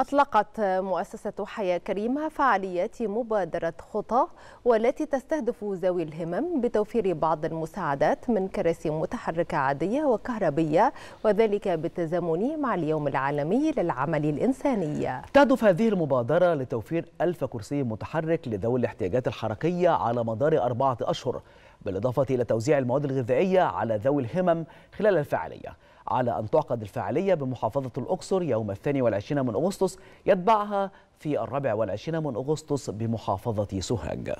أطلقت مؤسسة حياة كريمة فعاليات مبادرة خطى والتي تستهدف ذوي الهمم بتوفير بعض المساعدات من كراسي متحركة عادية وكهربية وذلك بالتزامن مع اليوم العالمي للعمل الإنساني. تهدف هذه المبادرة لتوفير ألف كرسي متحرك لذوي الاحتياجات الحركية على مدار أربعة أشهر بالإضافة إلى توزيع المواد الغذائية على ذوي الهمم خلال الفعالية. على أن تعقد الفعالية بمحافظة الأقصر يوم الثاني والعشرين من أغسطس يتبعها في الرابع والعشرين من أغسطس بمحافظة سوهاج.